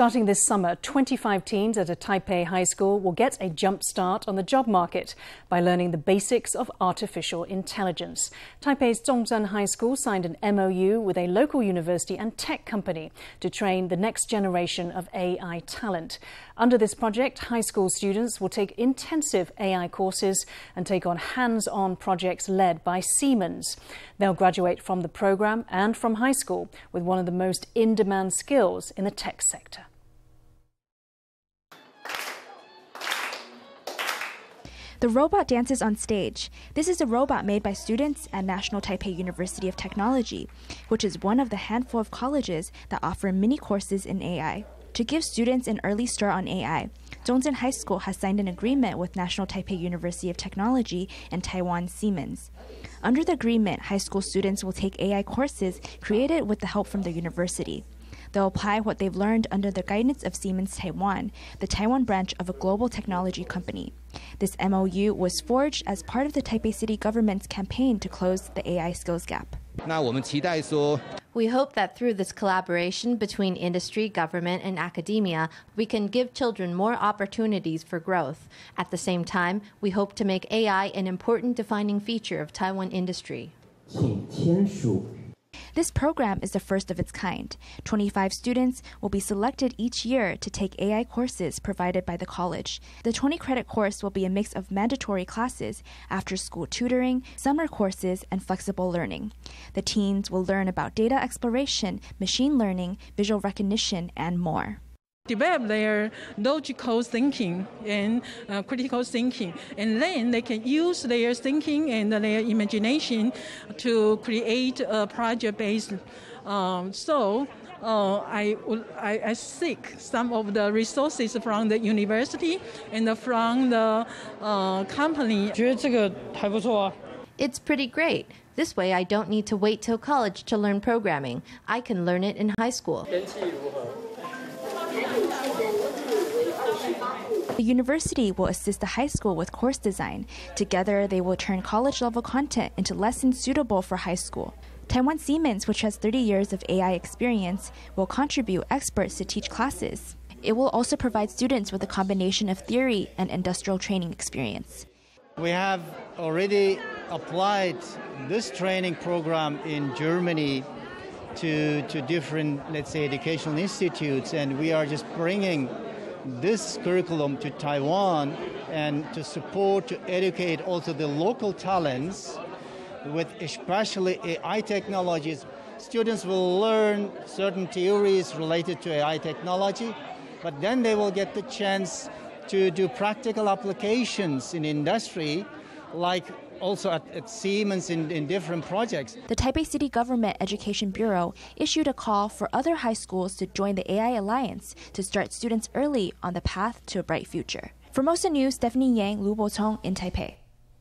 Starting this summer, 25 teens at a Taipei high school will get a jump start on the job market by learning the basics of artificial intelligence. Taipei's Zhongzheng High School signed an MOU with a local university and tech company to train the next generation of AI talent. Under this project, high school students will take intensive AI courses and take on hands-on projects led by Siemens. They'll graduate from the program and from high school with one of the most in-demand skills in the tech sector. The robot dances on stage. This is a robot made by students at National Taipei University of Technology, which is one of the handful of colleges that offer mini courses in AI. To give students an early start on AI, Zhongzheng High School has signed an agreement with National Taipei University of Technology and Taiwan Siemens. Under the agreement, high school students will take AI courses created with the help from the university. They'll apply what they've learned under the guidance of Siemens Taiwan, the Taiwan branch of a global technology company. This MOU was forged as part of the Taipei city government's campaign to close the AI skills gap. We hope that through this collaboration between industry, government, and academia, we can give children more opportunities for growth. At the same time, we hope to make AI an important defining feature of Taiwan industry. This program is the first of its kind. 25 students will be selected each year to take AI courses provided by the college. The 20 credit course will be a mix of mandatory classes, after school tutoring, summer courses, and flexible learning. The teens will learn about data exploration, machine learning, visual recognition, and more develop their logical thinking and uh, critical thinking, and then they can use their thinking and their imagination to create a project-based. Um, so. Uh, I, I, I seek some of the resources from the university and from the uh, company. It's pretty great. This way, I don't need to wait till college to learn programming. I can learn it in high school. The university will assist the high school with course design. Together, they will turn college level content into lessons suitable for high school. Taiwan Siemens, which has 30 years of AI experience, will contribute experts to teach classes. It will also provide students with a combination of theory and industrial training experience. We have already applied this training program in Germany to, to different, let's say, educational institutes, and we are just bringing this curriculum to Taiwan and to support, to educate also the local talents with especially AI technologies. Students will learn certain theories related to AI technology, but then they will get the chance to do practical applications in industry like also at, at Siemens in, in different projects. The Taipei City Government Education Bureau issued a call for other high schools to join the AI Alliance to start students early on the path to a bright future. For Formosa News, Stephanie Yang, Lu Bo in Taipei.